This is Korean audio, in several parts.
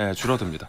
예, 줄어듭니다.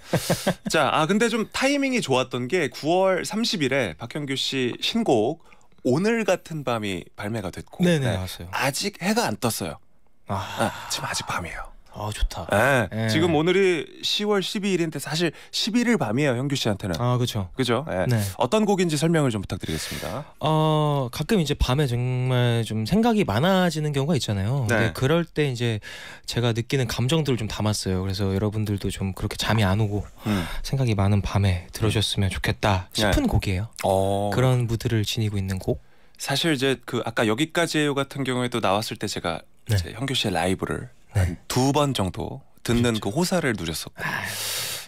자, 아 근데 좀 타이밍이 좋았던 게 9월 30일에 박현규 씨 신곡 오늘 같은 밤이 발매가 됐고 네네 네. 아직 해가 안 떴어요. 아, 아, 지금 아직 밤이에요. 아 좋다. 예, 네. 지금 오늘이 10월 12일인데 사실 11일 밤이에요, 현규 씨한테는. 아 그렇죠. 그죠? 예. 네. 어떤 곡인지 설명을 좀 부탁드리겠습니다. 어 가끔 이제 밤에 정말 좀 생각이 많아지는 경우가 있잖아요. 네. 근데 그럴 때 이제 제가 느끼는 감정들을 좀 담았어요. 그래서 여러분들도 좀 그렇게 잠이 안 오고 음. 생각이 많은 밤에 들어주셨으면 좋겠다 싶은 곡이에요. 어, 그런 무드를 지니고 있는 곡. 사실 이제 그 아까 여기까지 해요 같은 경우에도 나왔을 때 제가 네. 이제 현규 씨의 라이브를 네. 두번 정도 듣는 그 호사를 누렸었고 아,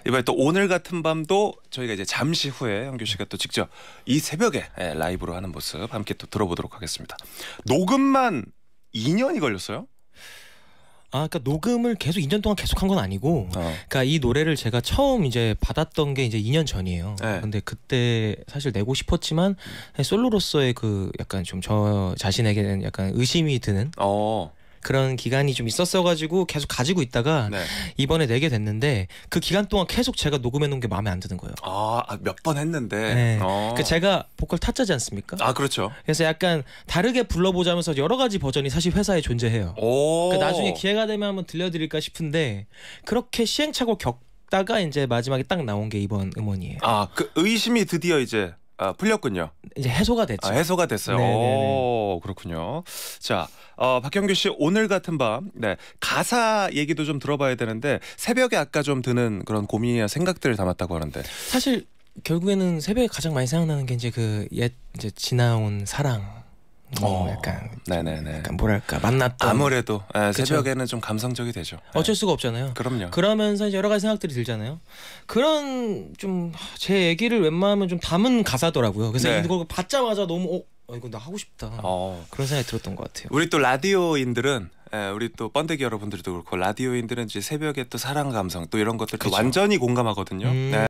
이번에 또 오늘 같은 밤도 저희가 이제 잠시 후에 현규 씨가 또 직접 이 새벽에 예, 라이브로 하는 모습 함께 또 들어보도록 하겠습니다. 녹음만 2년이 걸렸어요? 아, 그러니까 녹음을 계속 2년 동안 계속 한 건 아니고, 어. 그러니까 이 노래를 제가 처음 이제 받았던 게 이제 2년 전이에요. 네. 근데 그때 사실 내고 싶었지만 솔로로서의 그 약간 좀 저 자신에게는 약간 의심이 드는 어. 그런 기간이 좀 있었어가지고 계속 가지고 있다가 네. 이번에 내게 됐는데 그 기간 동안 계속 제가 녹음해 놓은 게 마음에 안 드는 거예요. 아, 몇 번 했는데. 네. 어. 그 제가 보컬 타짜지 않습니까? 아, 그렇죠. 그래서 약간 다르게 불러보자면서 여러 가지 버전이 사실 회사에 존재해요. 오. 그 나중에 기회가 되면 한번 들려드릴까 싶은데 그렇게 시행착오 겪다가 이제 마지막에 딱 나온 게 이번 음원이에요. 아, 그 의심이 드디어 이제 아, 풀렸군요. 이제 해소가 됐죠. 아, 해소가 됐어요. 네네네. 오, 그렇군요. 자, 어, 박현규 씨 오늘 같은 밤, 네 가사 얘기도 좀 들어봐야 되는데 새벽에 아까 좀 드는 그런 고민이나 생각들을 담았다고 하는데, 사실 결국에는 새벽에 가장 많이 생각나는 게 이제 그 옛 이제 지나온 사랑, 뭐 어, 약간 네네네. 약간 뭐랄까 만났던 아무래도 예, 그쵸. 새벽에는 좀 감성적이 되죠. 예, 어쩔 수가 없잖아요. 그럼요. 그러면서 이제 여러 가지 생각들이 들잖아요. 그런 좀 제 얘기를 웬만하면 좀 담은 가사더라고요. 그래서 네. 이거 받자마자 너무 어, 어 이거 나 하고 싶다. 어. 그런 생각이 들었던 것 같아요. 우리 또 라디오인들은 예, 우리 또 번데기 여러분들도 그렇고 라디오인들은 이제 새벽에 또 사랑 감성 또 이런 것들 또 그쵸. 완전히 공감하거든요. 음. 네.